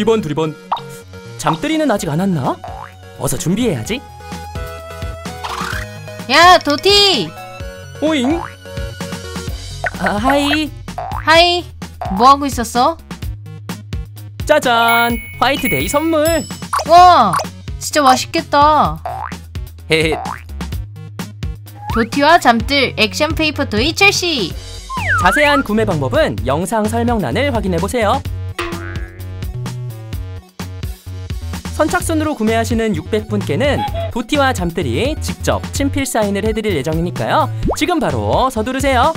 두리번 두리번 잠뜰이는 아직 안 왔나? 어서 준비해야지 야, 도티! 오잉 아, hi hi. 뭐 하고 있었어? 짜잔 화이트데이 선물 와, 진짜 맛있겠다. 헤헤 도티와 잠뜰 액션 paper toy 출시. 자세한 구매 방법은 영상 설명란을 확인해 보세요. 선착순으로 구매하시는 600분께는 도티와 잠들이 직접 친필 사인을 해드릴 예정이니까요. 지금 바로 서두르세요.